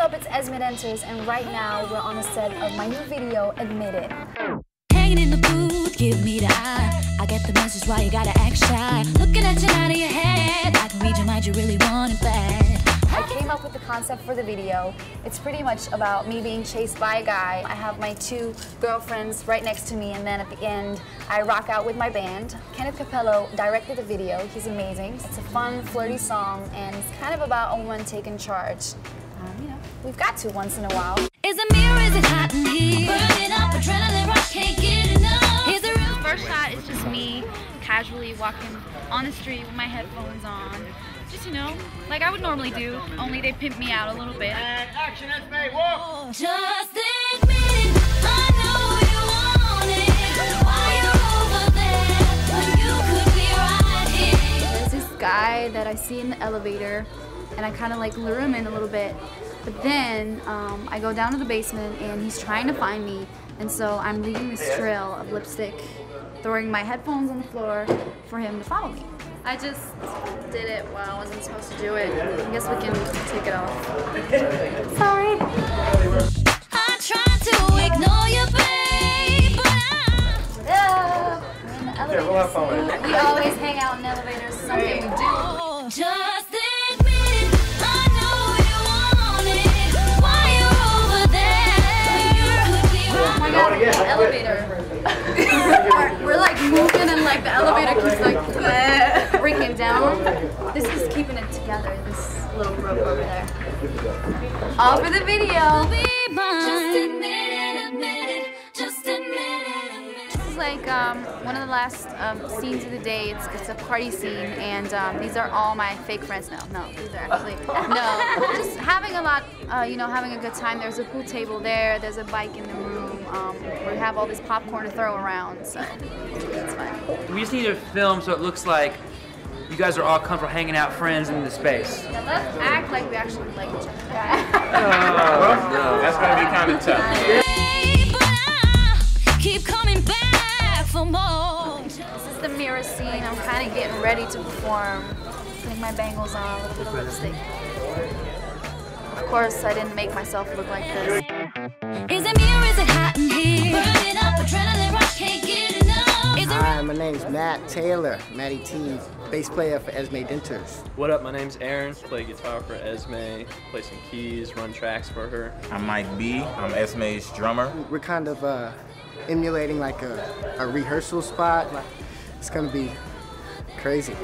up? It's Esmée Denters, and right now we're on a set of my new video, Admit It. Hanging in the booth, give me the eye. I get the message why you gotta act shy. Looking at you out of your head. I can read your mind, you really want it bad. I came up with the concept for the video. It's pretty much about me being chased by a guy. I have my two girlfriends right next to me, and then at the end, I rock out with my band. Kenneth Cappello directed the video. He's amazing. It's a fun, flirty song, and it's kind of about a woman taking charge. You know, we've got to once in a while. Is a mirror, is it hot in here? Burning up, adrenaline rush, can't get enough. Is it real? First shot is just me casually walking on the street with my headphones on. Just, you know, like I would normally do, only they pimp me out a little bit. Just admit it. I know you want it. Why you're over there when you could be right here? There's this guy that I see in the elevator, and I kind of like lure him in a little bit. But then um, I go down to the basement, and he's trying to find me, and so I'm leaving this trail of lipstick, throwing my headphones on the floor for him to follow me. I just did it while I wasn't supposed to do it. I guess we can take it off. Sorry. I tried to ignore you, babe, but I. What up? We're in the elevator. We always hang out in elevators. Something we do. Just This is keeping it together, this little rope over there. All for the video. Just admit it, admit it. Just admit it. This is like um, one of the last um, scenes of the day. It's, it's a party scene, and um, these are all my fake friends. No, no, these are actually no. Just having a lot, uh, you know, having a good time. There's a pool table there. There's a bike in the room. Um, we have all this popcorn to throw around, so it's fun. We just need to film so it looks like you guys are all comfortable hanging out, friends in the space. Now let's act like we actually like each other. Oh, oh, That's gonna be kind of tough. Hey, keep coming back for more. This is the mirror scene. I'm kind of getting ready to perform. Putting my bangles on, a little bit of lipstick. Of course, I didn't make myself look like this. Name's Matt Taylor, Matty T, bass player for Esmée Denters. What up? My name's Aaron. Play guitar for Esmée. Play some keys. Run tracks for her. I'm Mike B. I'm Esmée's drummer. We're kind of uh, emulating like a, a rehearsal spot. It's gonna be crazy.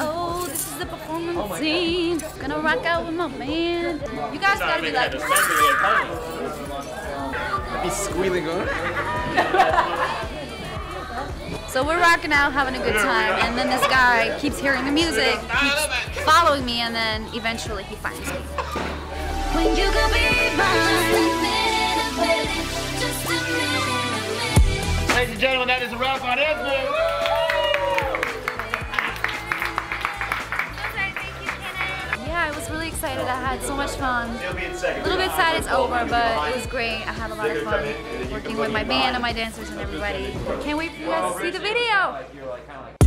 Oh, this is the performance oh scene. Gonna rock out with my band. You guys gotta be like. He's squealing on. So we're rocking out, having a good time, and then this guy keeps hearing the music, keeps following me, and then eventually he finds me. when you could be mine? Just admit it, admit it. Just admit it, admit it. Ladies and gentlemen, that is a wrap on Esmée. I was really excited. I had so much fun. A little bit sad it's over, but it was great. I had a lot of fun working with my band and my dancers and everybody. Can't wait for you guys to see the video.